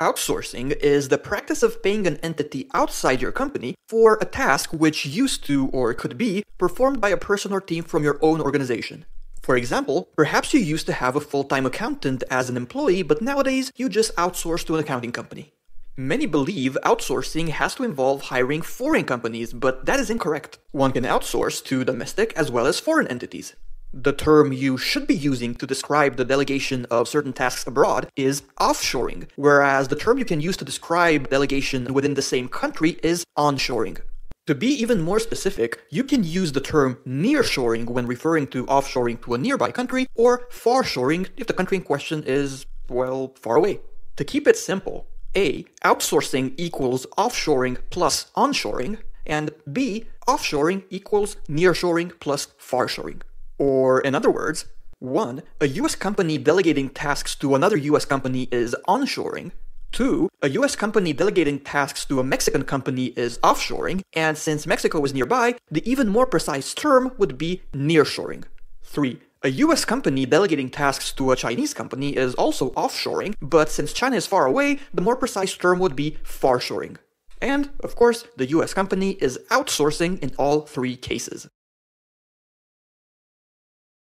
Outsourcing is the practice of paying an entity outside your company for a task which used to or could be performed by a person or team from your own organization. For example, perhaps you used to have a full-time accountant as an employee, but nowadays you just outsource to an accounting company. Many believe outsourcing has to involve hiring foreign companies, but that is incorrect. One can outsource to domestic as well as foreign entities. The term you should be using to describe the delegation of certain tasks abroad is offshoring, whereas the term you can use to describe delegation within the same country is onshoring. To be even more specific, you can use the term nearshoring when referring to offshoring to a nearby country, or farshoring if the country in question is, well, far away. To keep it simple, A. Outsourcing equals offshoring plus onshoring, and B. Offshoring equals nearshoring plus farshoring. Or, in other words, 1. A US company delegating tasks to another US company is onshoring. 2. A US company delegating tasks to a Mexican company is offshoring, and since Mexico is nearby, the even more precise term would be nearshoring. 3. A US company delegating tasks to a Chinese company is also offshoring, but since China is far away, the more precise term would be farshoring. And, of course, the US company is outsourcing in all three cases.